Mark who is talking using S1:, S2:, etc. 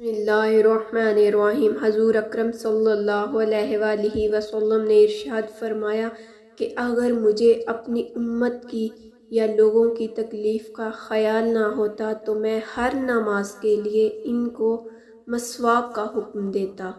S1: بسم اللہ الرحمن الرحیم حضور اکرم صلی اللہ علیہ وآلہ وسلم نے ارشاد فرمایا کہ اگر مجھے اپنی امت کی یا لوگوں کی تکلیف کا خیال نہ ہوتا تو میں ہر نماز کے لیے ان کو مسواک کا حکم دیتا۔